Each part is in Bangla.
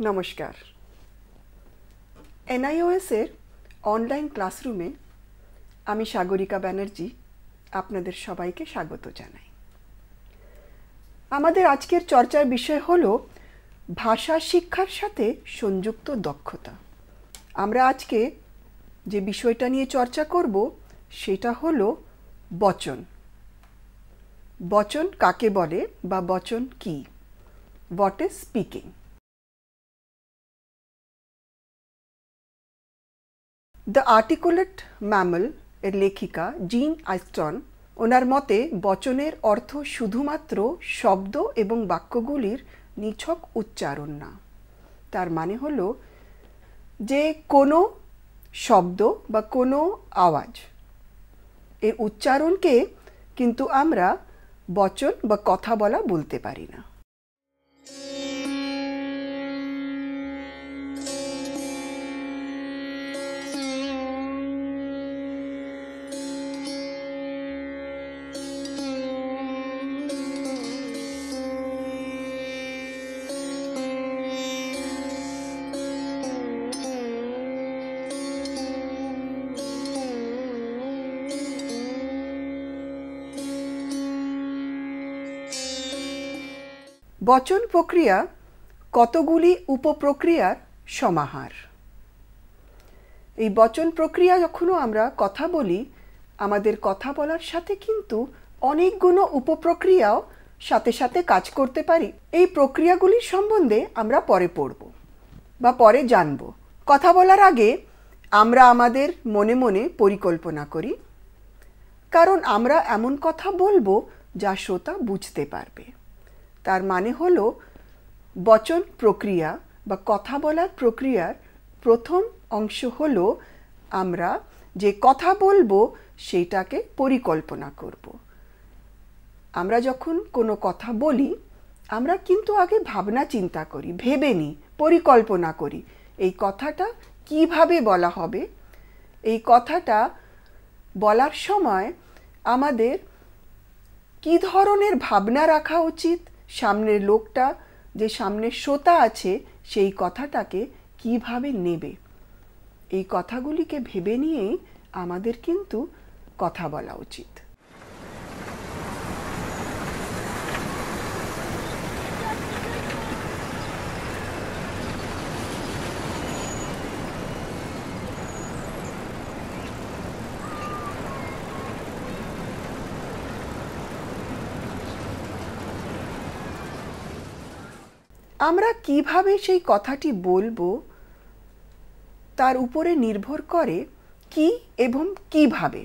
নমস্কার। এনআইওএসের অনলাইন ক্লাসরুমে আমি সাগরিকা ব্যানার্জি আপনাদের সবাইকে স্বাগত জানাই। আমাদের আজকের চর্চার বিষয় হল ভাষা শিক্ষার সাথে সংযুক্ত দক্ষতা। আমরা আজকে যে বিষয়টা নিয়ে চর্চা করব সেটা হলো বচন। বচন কাকে বলে বা বচন কি? What is speaking the articulate mammal এর লেখিকা জিন আইস্টন ওনার মতে বচনের অর্থ শুধুমাত্র শব্দ এবং বাক্যগুলির নিছক উচ্চারণ না। তার মানে হল যে কোনো শব্দ বা কোনো আওয়াজ, এর উচ্চারণকে কিন্তু আমরা বচন বা কথা বলা বলতে পারি না। বচন প্রক্রিয়া কতগুলি উপপ্রক্রিয়ার সমাহার? এই বচন প্রক্রিয়া যখনও আমরা কথা বলি, আমাদের কথা বলার সাথে কিন্তু অনেকগুলো উপপ্রক্রিয়াও সাথে সাথে কাজ করতে পারি। এই প্রক্রিয়াগুলির সম্বন্ধে আমরা পরে পড়ব বা পরে জানব। কথা বলার আগে আমরা আমাদের মনে মনে পরিকল্পনা করি, কারণ আমরা এমন কথা বলব যা শ্রোতা বুঝতে পারবে। তার মানে হল বচন প্রক্রিয়া বা কথা বলার প্রক্রিয়ার প্রথম অংশ হল আমরা যে কথা বলব সেইটাকে পরিকল্পনা করব। আমরা যখন কোনো কথা বলি, আমরা কিন্তু আগে ভাবনা চিন্তা করি, ভেবে নিই, পরিকল্পনা করি, এই কথাটা কীভাবে বলা হবে? এই কথাটা বলার সময় আমাদের কি ধরনের ভাবনা রাখা উচিত? সামনের লোকটা, যে সামনের শ্রোতা আছে, সেই কথাটাকে কীভাবে নেবে? এই কথাগুলিকে ভেবে নিয়েই আমাদের কিন্তু কথা বলা উচিত। আমরা কীভাবে সেই কথাটি বলব তার উপরে নির্ভর করে কি এবং কীভাবে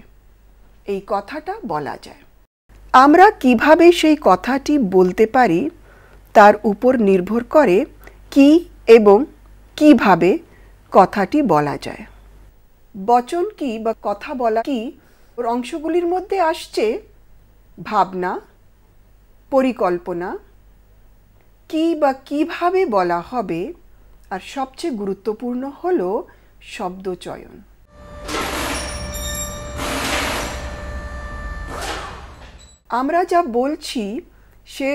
এই কথাটা বলা যায়। আমরা কীভাবে সেই কথাটি বলতে পারি তার উপর নির্ভর করে কি এবং কীভাবে কথাটি বলা যায়। বচন কি বা কথা বলা কি অংশগুলির মধ্যে আসছে ভাবনা, পরিকল্পনা কি বা কীভাবে বলা হবে? আর সবচেয়ে গুরুত্বপূর্ণ হল শব্দচয়ন। আমরা যা বলছি, সে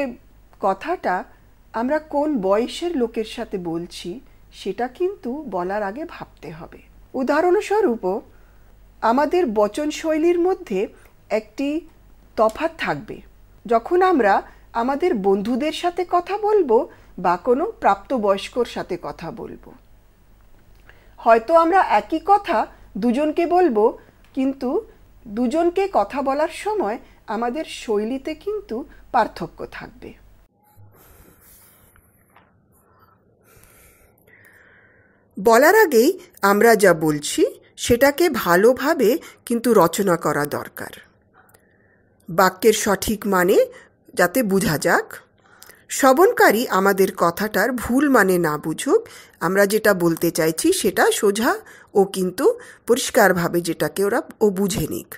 কথাটা আমরা কোন বয়সের লোকের সাথে বলছি, সেটা কিন্তু বলার আগে ভাবতে হবে। উদাহরণস্বরূপ, আমাদের বচন শৈলীর মধ্যে একটি তফাৎ থাকবে। যখন আমরা আমাদের বন্ধুদের সাথে কথা বলব বা কোনো প্রাপ্তবয়স্কর সাথে কথা বলব। হয়তো আমরা একই কথা দুজনকে বলব, কিন্তু দুজনকে কথা বলার সময় আমাদের শৈলীতে কিন্তু পার্থক্য থাকবে। বলার আগেই আমরা যা বলছি সেটাকে ভালোভাবে কিন্তু রচনা করা দরকার। বাক্যের সঠিক মানে যাতে বোঝা যাক। শ্রবণকারী আমাদের কথাটার ভুল মানে না বুঝুক। আমরা যেটা বলতে চাইছি সেটা সোজা ও কিন্তু পরিষ্কারভাবে যেটাকে ওরা ও বুঝে নিক।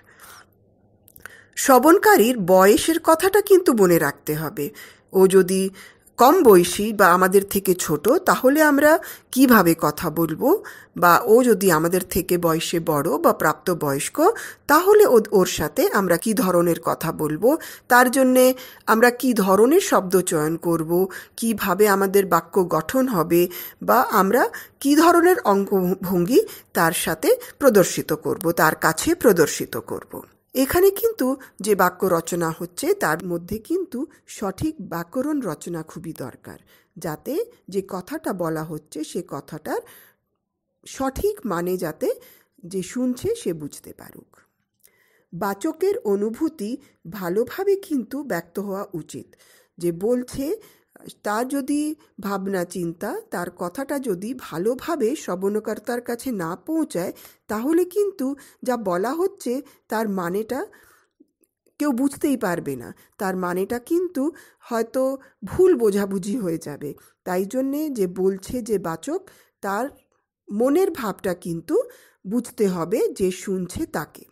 শ্রবণকারীর বয়সের কথাটা কিন্তু মনে রাখতে হবে। ও যদি কম বয়সী বা আমাদের থেকে ছোট, তাহলে আমরা কীভাবে কথা বলব? বা ও যদি আমাদের থেকে বয়সে বড় বা প্রাপ্ত বয়স্ক তাহলে ওর সাথে আমরা কি ধরনের কথা বলব? তার জন্যে আমরা কি ধরনের শব্দ চয়ন করব? কীভাবে আমাদের বাক্য গঠন হবে? বা আমরা কি ধরনের অঙ্গভঙ্গি তার সাথে প্রদর্শিত করব, তার কাছে প্রদর্শিত করব? এখানে কিন্তু যে বাক্য রচনা হচ্ছে, তার মধ্যে কিন্তু সঠিক ব্যাকরণ রচনা খুবই দরকার। যাতে যে কথাটা বলা হচ্ছে, সে কথাটার সঠিক মানে যাতে যে শুনছে, সে বুঝতে পারুক। বাচকের অনুভূতি ভালোভাবে কিন্তু ব্যক্ত হওয়া উচিত। যে বলছে তার যদি ভাবনা চিন্তা, তার কথাটা যদি ভালোভাবে শ্রবণকর্তার কাছে না পৌঁছায়, তাহলে কিন্তু যা বলা হচ্ছে তার মানেটা কেউ বুঝতেই পারবে না। তার মানেটা কিন্তু হয়তো ভুল বোঝাবুঝি হয়ে যাবে। তাই জন্যে যে বলছে যে বাচক, তার মনের ভাবটা কিন্তু বুঝতে হবে যে শুনছে তাকে।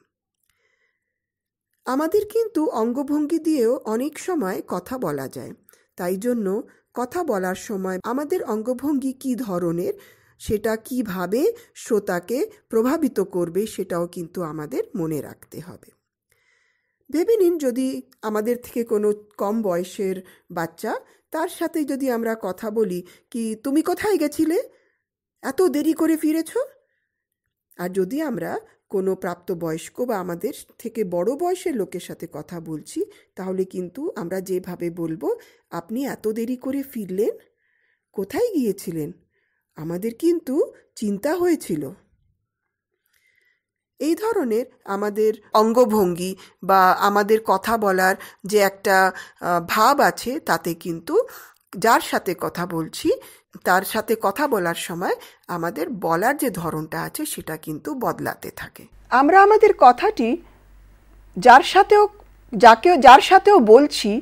আমাদের কিন্তু অঙ্গভঙ্গি দিয়েও অনেক সময় কথা বলা যায়। তাই জন্য কথা বলার সময় আমাদের অঙ্গভঙ্গি কি ধরনের, সেটা কীভাবে শ্রোতাকে প্রভাবিত করবে সেটাও কিন্তু আমাদের মনে রাখতে হবে। ভেবে নিন যদি আমাদের থেকে কোনো কম বয়সের বাচ্চা, তার সাথে যদি আমরা কথা বলি, কি তুমি কোথায় গেছিলে? এত দেরি করে ফিরেছ? আর যদি আমরা কোনো প্রাপ্তবয়স্ক বা আমাদের থেকে বড় বয়সের লোকের সাথে কথা বলছি, তাহলে কিন্তু আমরা যেভাবে বলব, আপনি এত দেরি করে ফিরলেন? কোথায় গিয়েছিলেন? আমাদের কিন্তু চিন্তা হয়েছিল। এই ধরনের আমাদের অঙ্গভঙ্গি বা আমাদের কথা বলার যে একটা ভাব আছে, তাতে কিন্তু যার সাথে কথা বলছি তার সাথে কথা বলার সময় আমাদের বলার যে ধরনটা আছে সেটা কিন্তু বদলাতে থাকে। আমরা আমাদের কথাটি যার সাথেও, যাকে, যার সাথেও বলছি,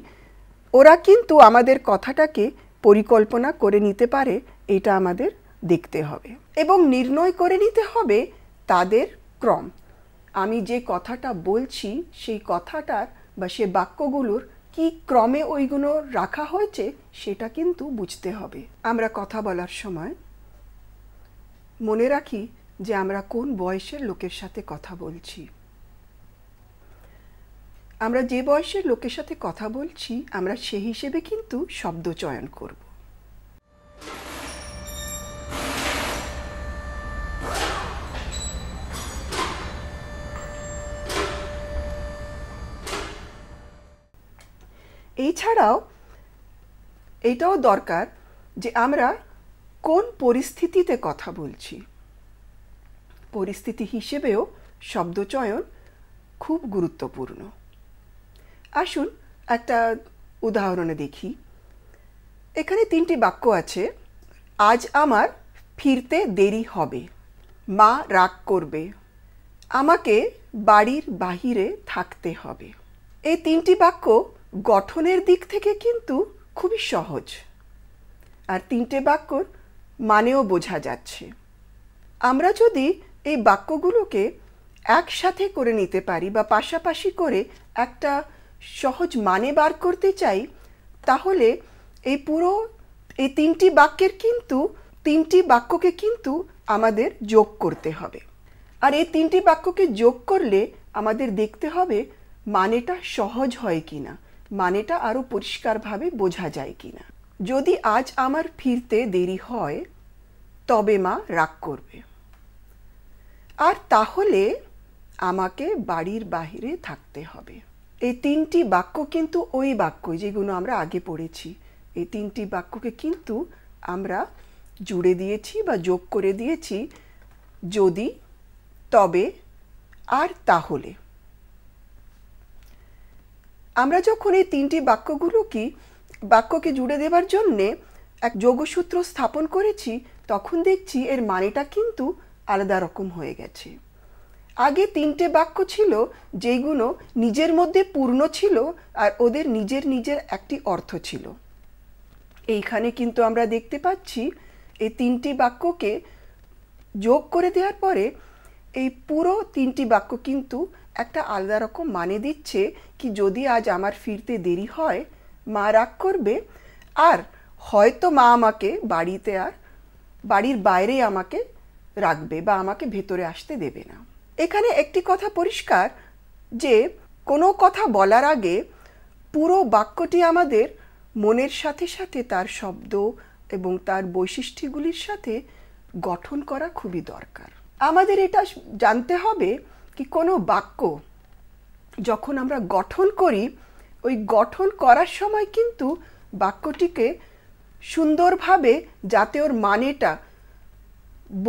ওরা কিন্তু আমাদের কথাটাকে পরিকল্পনা করে নিতে পারে, এটা আমাদের দেখতে হবে। এবং নির্ণয় করে নিতে হবে তাদের ক্রম। আমি যে কথাটা বলছি, সেই কথাটার বা সে বাক্যগুলোর কি ক্রমে ওইগুলো রাখা হয়েছে সেটা কিন্তু বুঝতে হবে। আমরা কথা বলার সময় মনে রাখি যে আমরা কোন বয়সের লোকের সাথে কথা বলছি। আমরা যে বয়সের লোকের সাথে কথা বলছি, আমরা সে হিসেবে কিন্তু শব্দ চয়ন করব। এছাড়াও এটাও দরকার যে আমরা কোন পরিস্থিতিতে কথা বলছি। পরিস্থিতি হিসেবেও শব্দচয়ন খুব গুরুত্বপূর্ণ। আসুন একটা উদাহরণে দেখি। এখানে তিনটি বাক্য আছে, আজ আমার ফিরতে দেরি হবে, মা রাগ করবে, আমাকে বাড়ির বাহিরে থাকতে হবে। এই তিনটি বাক্য গঠনের দিক থেকে কিন্তু খুবই সহজ। আর তিনটে বাক্যর মানেও বোঝা যাচ্ছে। আমরা যদি এই বাক্যগুলোকে একসাথে করে নিতে পারি বা পাশাপাশি করে একটা সহজ মানে বার করতে চাই, তাহলে এই পুরো, এই তিনটি বাক্যের কিন্তু, তিনটি বাক্যকে কিন্তু আমাদের যোগ করতে হবে। আর এই তিনটি বাক্যকে যোগ করলে আমাদের দেখতে হবে মানেটা সহজ হয় কি না মানেটা আরও পরিষ্কারভাবে বোঝা যায় কি না যদি আজ আমার ফিরতে দেরি হয়, তবে মা রাগ করবে। আর তাহলে আমাকে বাড়ির বাহিরে থাকতে হবে। এই তিনটি বাক্য কিন্তু ওই বাক্য যেগুলো আমরা আগে পড়েছি। এই তিনটি বাক্যকে কিন্তু আমরা জুড়ে দিয়েছি বা যোগ করে দিয়েছি, যদি, তবে, আর তাহলে। আমরা যখন এই তিনটি বাক্যগুলোকে, বাক্যকে জুড়ে দেবার জন্যে এক যোগসূত্র স্থাপন করেছি, তখন দেখছি এর মানেটা কিন্তু আলাদা রকম হয়ে গেছে। আগে তিনটে বাক্য ছিল যেগুলো নিজের মধ্যে পূর্ণ ছিল আর ওদের নিজের নিজের একটি অর্থ ছিল। এইখানে কিন্তু আমরা দেখতে পাচ্ছি, এই তিনটি বাক্যকে যোগ করে দেওয়ার পরে এই পুরো তিনটি বাক্য কিন্তু একটা আলাদা রকম মানে দিচ্ছে কি যদি আজ আমার ফিরতে দেরি হয়, মা রাগ করবে, আর হয়তো মা আমাকে বাড়িতে আর বাড়ির বাইরে আমাকে রাখবে বা আমাকে ভেতরে আসতে দেবে না। এখানে একটি কথা পরিষ্কার যে কোনো কথা বলার আগে পুরো বাক্যটি আমাদের মনের সাথে সাথে তার শব্দ এবং তার বৈশিষ্ট্যগুলির সাথে গঠন করা খুবই দরকার। আমাদের এটা জানতে হবে কি কোনো বাক্য যখন আমরা গঠন করি, ওই গঠন করার সময় কিন্তু বাক্যটিকে সুন্দরভাবে যাতে ওর মানেটা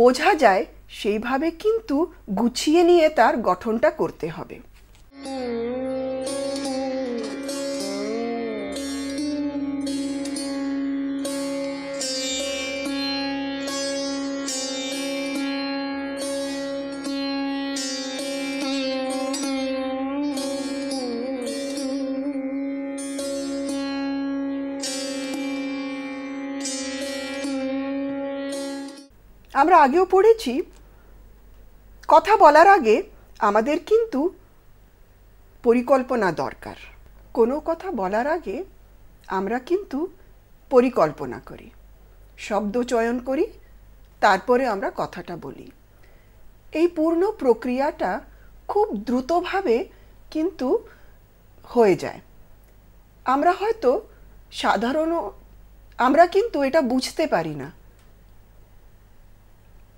বোঝা যায়, সেইভাবে কিন্তু গুছিয়ে নিয়ে তার গঠনটা করতে হবে। আমরা আগেও পড়েছি। কথা বলার আগে আমাদের কিন্তু পরিকল্পনা দরকার। কোনো কথা বলার আগে আমরা কিন্তু পরিকল্পনা করি। শব্দ চয়ন করি, তারপরে আমরা কথাটা বলি। এই পূর্ণ প্রক্রিয়াটা খুব দ্রুতভাবে কিন্তু হয়ে যায়। আমরা হয়তো সাধারণ, আমরা কিন্তু এটা বুঝতে পারি না।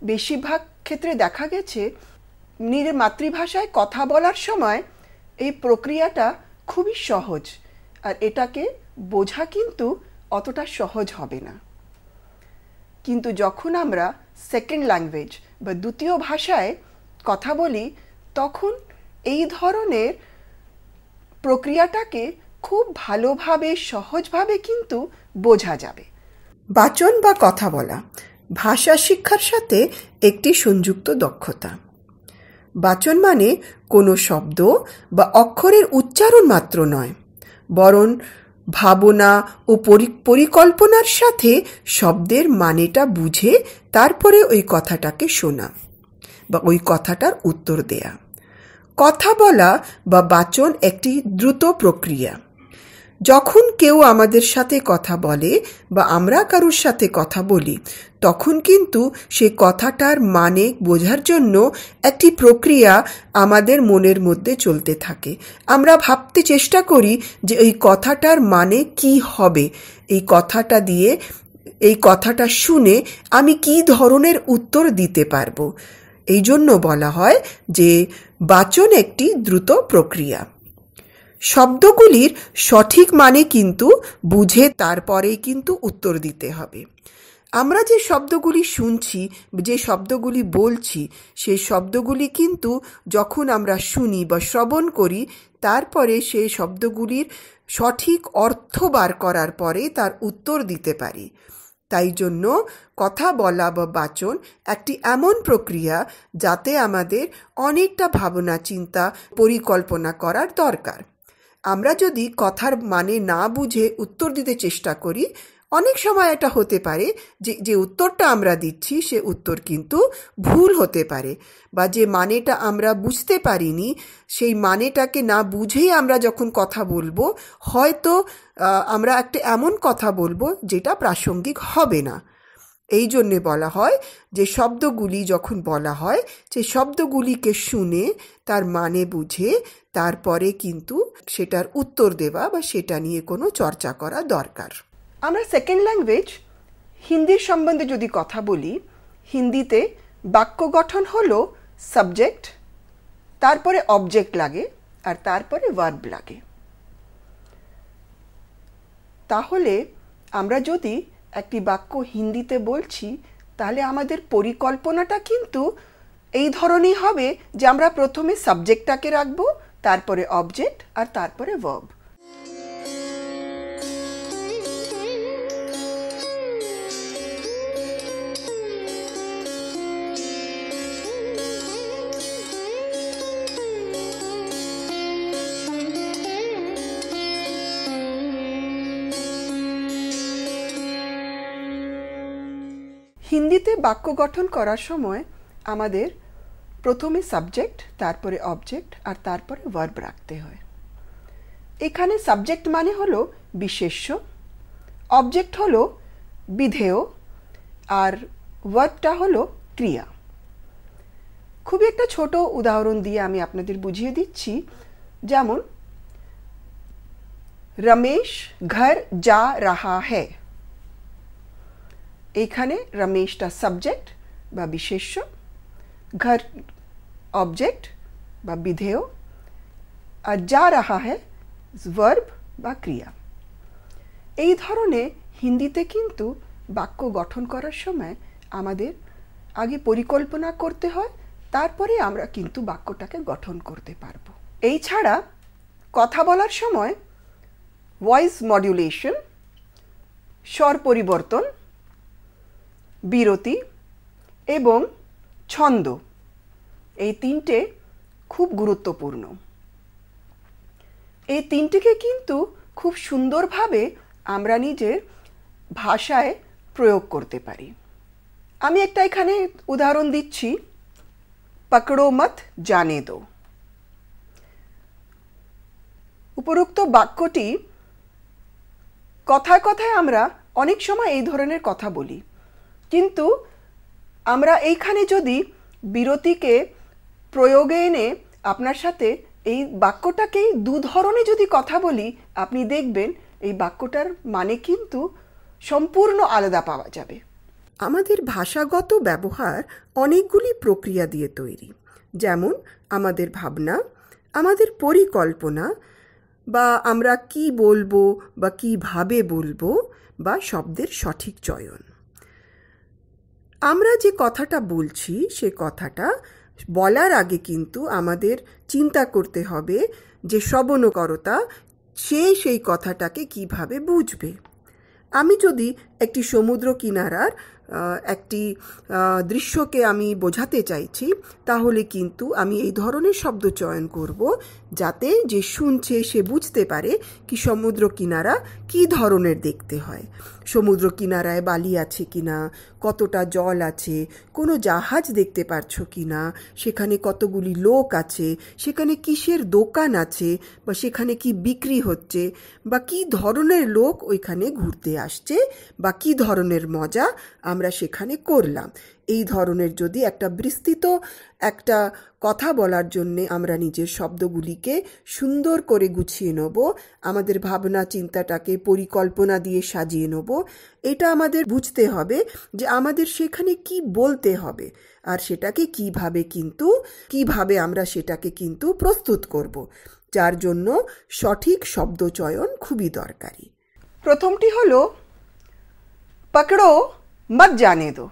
বেশিরভাগ ক্ষেত্রে দেখা গেছে, নিজের মাতৃভাষায় কথা বলার সময় এই প্রক্রিয়াটা খুবই সহজ। আর এটাকে বোঝা কিন্তু অতটা সহজ হবে না। কিন্তু যখন আমরা সেকেন্ড ল্যাঙ্গুয়েজ বা দ্বিতীয় ভাষায় কথা বলি, তখন এই ধরনের প্রক্রিয়াটাকে খুব ভালোভাবে, সহজভাবে কিন্তু বোঝা যাবে। বাচন বা কথা বলা ভাষা শিক্ষার সাথে একটি সংযুক্ত দক্ষতা। বাচন মানে কোনো শব্দ বা অক্ষরের উচ্চারণ মাত্র নয়, বরং ভাবনা ও পরিকল্পনার সাথে শব্দের মানেটা বুঝে তারপরে ওই কথাটাকে শোনা বা ওই কথাটার উত্তর দেয়া। কথা বলা বা বাচন একটি দ্রুত প্রক্রিয়া। যখন কেউ আমাদের সাথে কথা বলে বা আমরা কারোর সাথে কথা বলি, তখন কিন্তু সে কথাটার মানে বোঝার জন্য একটি প্রক্রিয়া আমাদের মনের মধ্যে চলতে থাকে। আমরা ভাবতে চেষ্টা করি যে এই কথাটার মানে কি হবে? এই কথাটা দিয়ে, এই কথাটা শুনে আমি কি ধরনের উত্তর দিতে পারব? এই জন্য বলা হয় যে বাচন একটি দ্রুত প্রক্রিয়া। শব্দগুলির সঠিক মানে কিন্তু বুঝে তারপরেই কিন্তু উত্তর দিতে হবে। আমরা যে শব্দগুলি শুনছি, যে শব্দগুলি বলছি সেই শব্দগুলি কিন্তু যখন আমরা শুনি বা শ্রবণ করি, তারপরে সেই শব্দগুলির সঠিক অর্থ বার করার পরে তার উত্তর দিতে পারি। তাই জন্য কথা বলা বা বাচন একটি এমন প্রক্রিয়া যাতে আমাদের অনেকটা ভাবনা, চিন্তা, পরিকল্পনা করার দরকার। আমরা যদি কথার মানে না বুঝে উত্তর দিতে চেষ্টা করি, অনেক সময় এটা হতে পারে যে যে উত্তরটা আমরা দিচ্ছি, সে উত্তর কিন্তু ভুল হতে পারে বা যে মানেটা আমরা বুঝতে পারিনি, সেই মানেটাকে না বুঝেই আমরা যখন কথা বলব, হয়তো আমরা একটা এমন কথা বলব যেটা প্রাসঙ্গিক হবে না। এই জন্যে বলা হয় যে শব্দগুলি যখন বলা হয় যে শব্দগুলিকে শুনে তার মানে বুঝে, তারপরে কিন্তু সেটার উত্তর দেওয়া বা সেটা নিয়ে কোনো চর্চা করা দরকার। আমরা সেকেন্ড ল্যাঙ্গুয়েজ হিন্দির সম্বন্ধে যদি কথা বলি, হিন্দিতে বাক্য গঠন হলো সাবজেক্ট তারপরে অবজেক্ট লাগে, আর তারপরে ভার্ব লাগে। তাহলে আমরা যদি একটি বাক্য হিন্দিতে বলছি, তাহলে আমাদের পরিকল্পনাটা কিন্তু এই ধরনেরই হবে যে আমরা প্রথমে সাবজেক্টটাকে রাখব, তারপরে অবজেক্ট আর তারপরে ভার্ব হিন্দিতে বাক্য গঠন করার সময় আমাদের প্রথমে সাবজেক্ট তারপরে অবজেক্ট আর তারপরে ভার্ব রাখতে হয়। এখানে সাবজেক্ট মানে হলো বিশেষ্য অবজেক্ট হলো বিধেয়, আর ওয়ার্বটা হলো ক্রিয়া। খুবই একটা ছোট উদাহরণ দিয়ে আমি আপনাদের বুঝিয়ে দিচ্ছি। যেমন, রমেশ ঘর যা রাহা হ্যায়। এখানে রমেশটা সাবজেক্ট বা বিশেষ্য, ঘর অবজেক্ট বা বিধেয়, আর যা রাহা ভার্ব বা ক্রিয়া। এই ধরনের হিন্দিতে কিন্তু বাক্য গঠন করার সময় আমাদের আগে পরিকল্পনা করতে হয়, তারপরে আমরা কিন্তু বাক্যটাকে গঠন করতে পারব। এই ছাড়া কথা বলার সময় ভয়েস মডিউলেশন স্বর পরিবর্তন বিরতি এবং ছন্দ। এই তিনটে খুব গুরুত্বপূর্ণ। এই তিনটিকে কিন্তু খুব সুন্দরভাবে আমরা নিজের ভাষায় প্রয়োগ করতে পারি। আমি একটা এখানে উদাহরণ দিচ্ছি। পকড়ো মত জানে দো। উপরোক্ত বাক্যটি কথায় কথায় আমরা অনেক সময় এই ধরনের কথা বলি। কিন্তু আমরা এইখানে যদি বিরতিকে প্রয়োগে এনে আপনার সাথে এই বাক্যটাকেই দু ধরনে যদি কথা বলি, আপনি দেখবেন এই বাক্যটার মানে কিন্তু সম্পূর্ণ আলাদা পাওয়া যাবে। আমাদের ভাষাগত ব্যবহার অনেকগুলি প্রক্রিয়া দিয়ে তৈরি। যেমন আমাদের ভাবনা, আমাদের পরিকল্পনা, বা আমরা কি বলব বা কীভাবে বলব, বা শব্দের সঠিক চয়ন। আমরা যে কথাটা বলছি, সে কথাটা বলার আগে কিন্তু আমাদের চিন্তা করতে হবে যে শ্রবণকরতা সে সেই কথাটাকে কীভাবে বুঝবে। আমি যদি একটি সমুদ্র কিনারার একটি দৃশ্যকে আমি বোঝাতে চাইছি, তাহলে কিন্তু আমি এই ধরনের শব্দ চয়ন করব যাতে যে শুনছে সে বুঝতে পারে কি সমুদ্র কিনারা কি ধরনের দেখতে হয়। সমুদ্র কিনারায় বালি আছে কিনা, কতটা জল আছে, কোনো জাহাজ দেখতে পারছ কি না সেখানে কতগুলি লোক আছে, সেখানে কিসের দোকান আছে, বা সেখানে কি বিক্রি হচ্ছে, বা কি ধরনের লোক ওইখানে ঘুরতে আসছে, বা কি ধরনের মজা আমরা সেখানে করলাম। এই ধরনের যদি একটা বিস্তৃত একটা কথা বলার জন্যে আমরা নিজের শব্দগুলিকে সুন্দর করে গুছিয়ে নেব, আমাদের ভাবনা চিন্তাটাকে পরিকল্পনা দিয়ে সাজিয়ে নেব, এটা আমাদের বুঝতে হবে যে আমাদের সেখানে কি বলতে হবে আর সেটাকে কীভাবে কিন্তু, কীভাবে আমরা সেটাকে কিন্তু প্রস্তুত করব, যার জন্য সঠিক শব্দ চয়ন খুবই দরকারি। প্রথমটি হলো, পকড়ো মত জানে দো।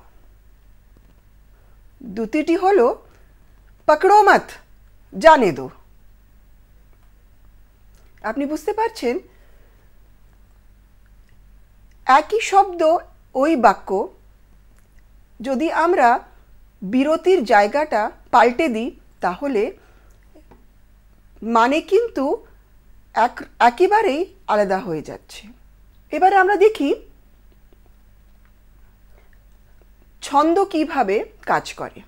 দ্বিতীয়টি হলো পকড়ো মত, জানে দো। আপনি বুঝতে পারছেন? একই শব্দ ওই বাক্য যদি আমরা বিরতির জায়গাটা পাল্টে দিই, তাহলে মানে কিন্তু এক, একেবারেই আলাদা হয়ে যাচ্ছে। এবারে আমরা দেখি ছন্দ কীভাবে কাজ করে?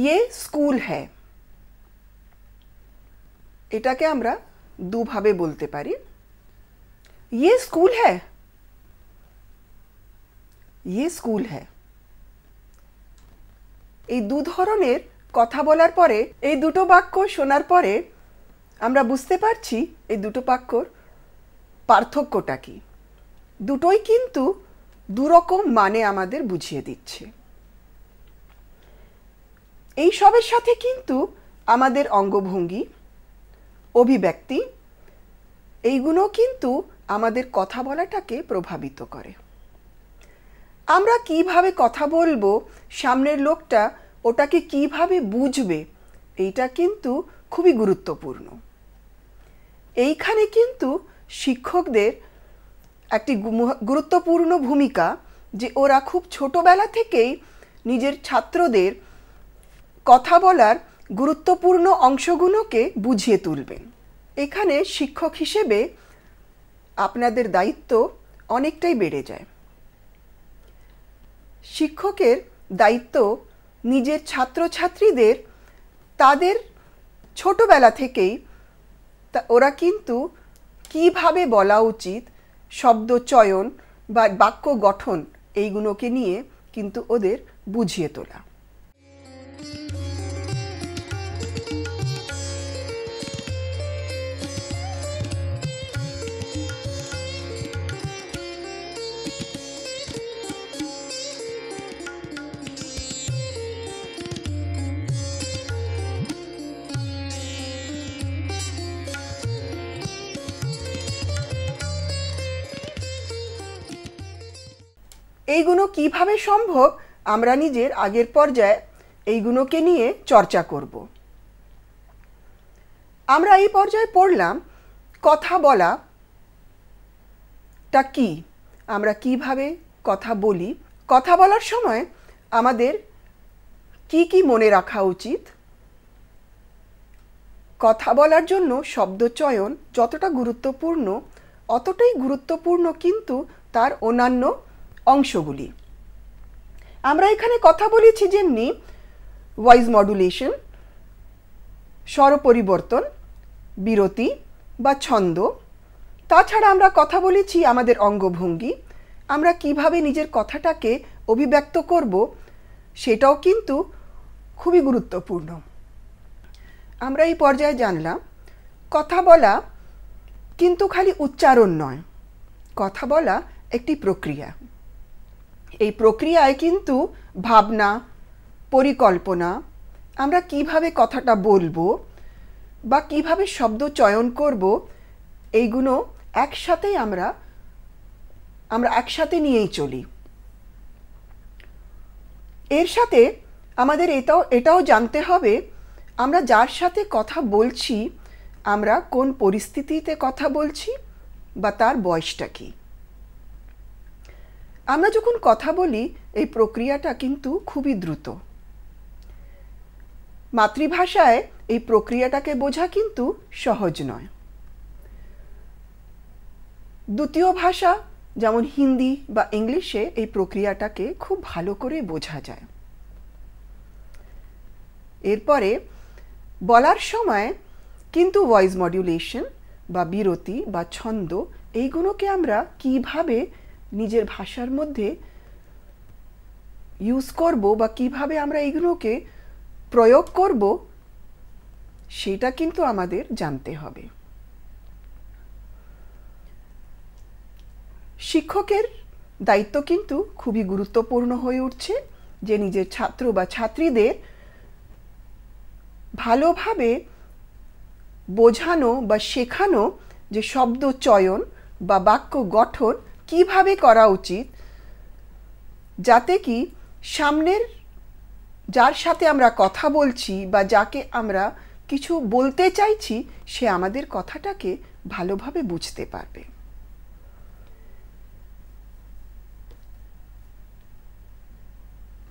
ইয়ে স্কুল হ্যাঁ এটাকে আমরা দুভাবে বলতে পারি। ইয়ে স্কুল হ্যাঁ ইয়ে স্কুল হ্যাঁ এই দু ধরনের কথা বলার পরে, এই দুটো বাক্য শোনার পরে, আমরা বুঝতে পারছি এই দুটো বাক্যর পার্থক্যটা কি। দুটোই কিন্তু দুরকম মানে আমাদের বুঝিয়ে দিচ্ছে। এই সবের সাথে কিন্তু আমাদের অঙ্গভঙ্গি, অভিব্যক্তি এইগুলো কিন্তু আমাদের কথা বলাটাকে প্রভাবিত করে। আমরা কীভাবে কথা বলব, সামনের লোকটা ওটাকে কীভাবে বুঝবে, এইটা কিন্তু খুবই গুরুত্বপূর্ণ। এইখানে কিন্তু শিক্ষকদের একটি গুরুত্বপূর্ণ ভূমিকা যে ওরা খুব ছোটবেলা থেকেই নিজের ছাত্রদের কথা বলার গুরুত্বপূর্ণ অংশগুলোকে বুঝিয়ে তুলবেন এখানে শিক্ষক হিসেবে আপনাদের দায়িত্ব অনেকটাই বেড়ে যায়। শিক্ষকের দায়িত্ব নিজের ছাত্রছাত্রীদের তাদের ছোটবেলা থেকেই ওরা কিন্তু কীভাবে বলা উচিত শব্দ চয়ন বা বাক্য গঠন এইগুলোকে নিয়ে কিন্তু ওদের বুঝিয়ে তোলা। এইগুলো কীভাবে সম্ভব, আমরা নিজের আগের পর্যায়ে এইগুলোকে নিয়ে চর্চা করব। আমরা এই পর্যায়ে পড়লাম, কথা বলা টা কি? আমরা কীভাবে কথা বলি? কথা বলার সময় আমাদের কি কি মনে রাখা উচিত? কথা বলার জন্য শব্দ চয়ন যতটা গুরুত্বপূর্ণ, অতটাই গুরুত্বপূর্ণ কিন্তু তার অন্যান্য অংশগুলি। আমরা এখানে কথা বলেছি যেমনি ভয়েস মডুলেশন স্বর পরিবর্তন বিরতি বা ছন্দ। তাছাড়া আমরা কথা বলেছি আমাদের অঙ্গভঙ্গি। আমরা কীভাবে নিজের কথাটাকে অভিব্যক্ত করব, সেটাও কিন্তু খুবই গুরুত্বপূর্ণ। আমরা এই পর্যায়ে জানলাম, কথা বলা কিন্তু খালি উচ্চারণ নয়, কথা বলা একটি প্রক্রিয়া। এই প্রক্রিয়ায় কিন্তু ভাবনা, পরিকল্পনা, আমরা কীভাবে কথাটা বলব বা কীভাবে শব্দ চয়ন করব, এইগুলো একসাথেই আমরা আমরা একসাথে নিয়েই চলি। এর সাথে আমাদের এটাও এটাও জানতে হবে, আমরা যার সাথে কথা বলছি, আমরা কোন পরিস্থিতিতে কথা বলছি বা তার বয়সটা কী। আমরা যখন কথা বলি, এই প্রক্রিয়াটা কিন্তু খুবই দ্রুত। মাতৃভাষায় এই প্রক্রিয়াটাকে বোঝা কিন্তু সহজ নয়। দ্বিতীয় ভাষা, যেমন হিন্দি বা ইংলিশে এই প্রক্রিয়াটাকে খুব ভালো করে বোঝা যায়। এরপরে, বলার সময় কিন্তু ভয়েস মডিউলেশন বা বিরতি বা ছন্দ, এইগুলোকে আমরা কীভাবে নিজের ভাষার মধ্যে ইউজ করব বা কীভাবে আমরা এগুলোকে প্রয়োগ করব, সেটা কিন্তু আমাদের জানতে হবে। শিক্ষকের দায়িত্ব কিন্তু খুবই গুরুত্বপূর্ণ হয়ে উঠছে যে নিজের ছাত্র বা ছাত্রীদের ভালোভাবে বোঝানো বা শেখানো যে শব্দ চয়ন বা বাক্য গঠন কীভাবে করা উচিত যাতে কি সামনের যার সাথে আমরা কথা বলছি বা যাকে আমরা কিছু বলতে চাইছি, সে আমাদের কথাটাকে ভালোভাবে বুঝতে পারবে।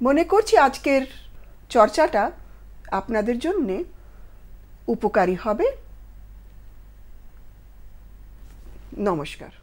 মনে করছি আজকের চর্চাটা আপনাদের জন্যে উপকারী হবে। নমস্কার।